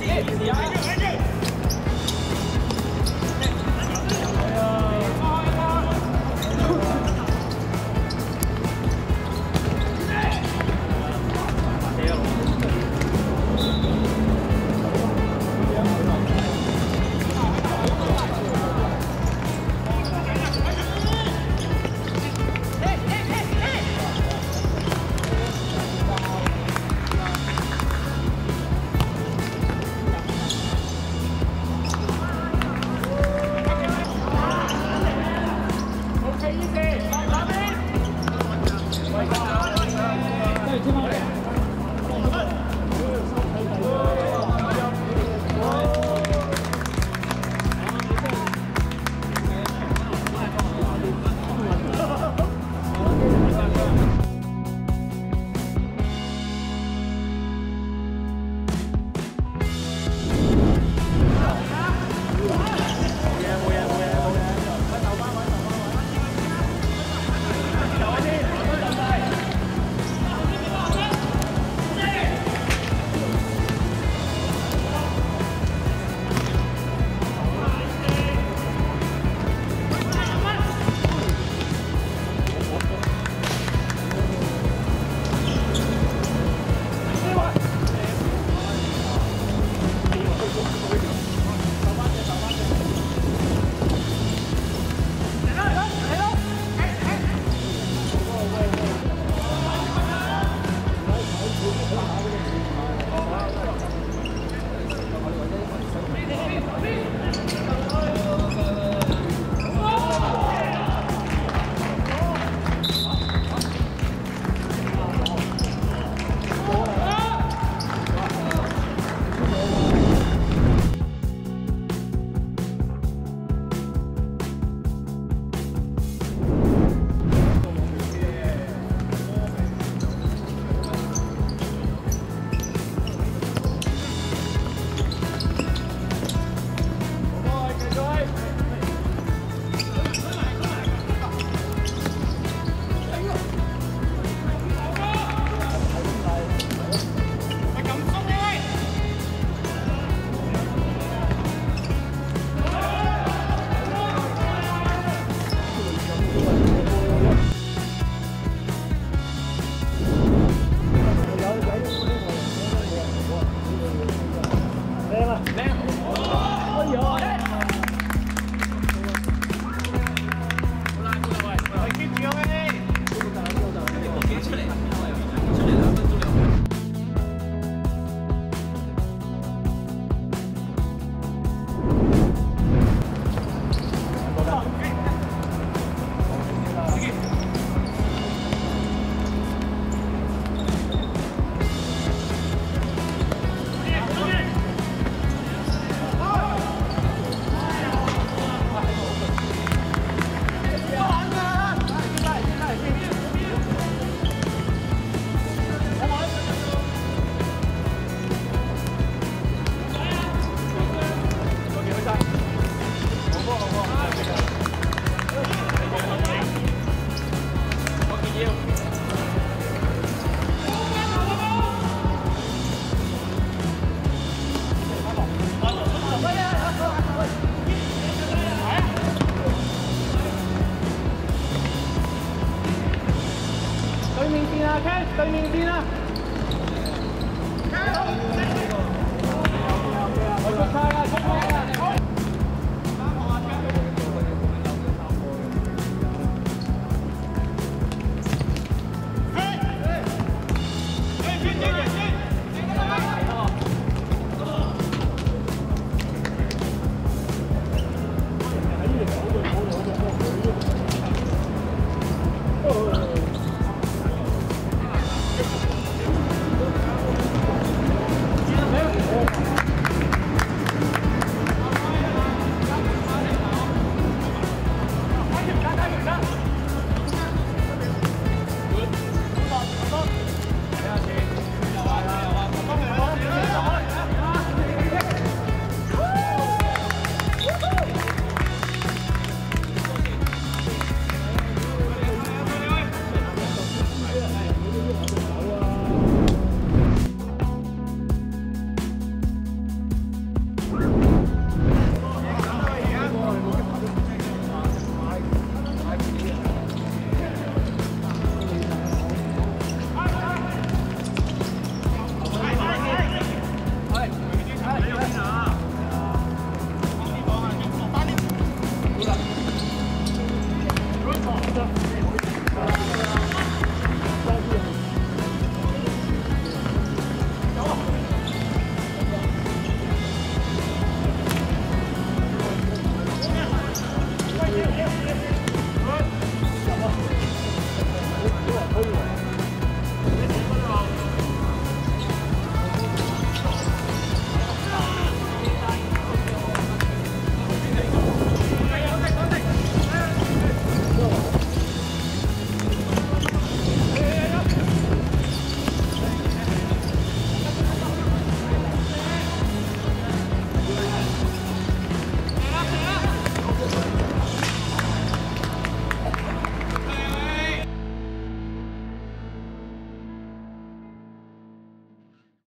Yeah. ね。啊，开对面边啊！开！我出差啦，出差！